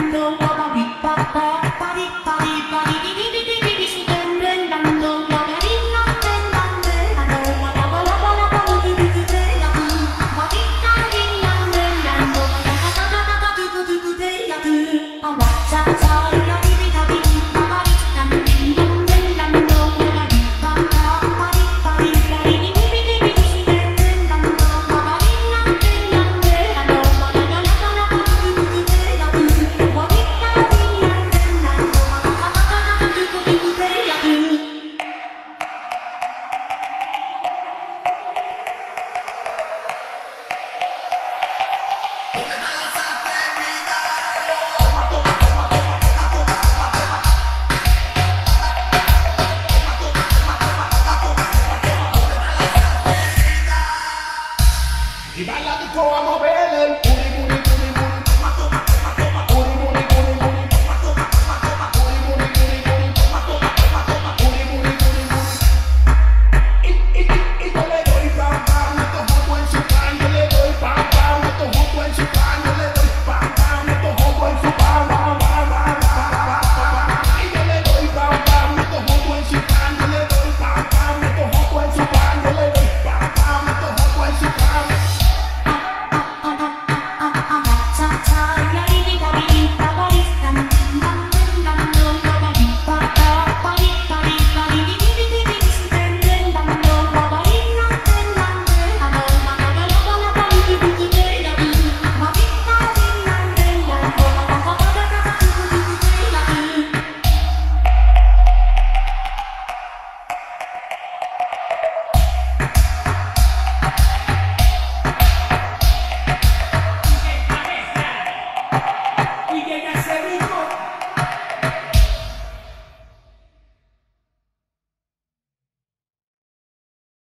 No, I'm a big. Give a lot to our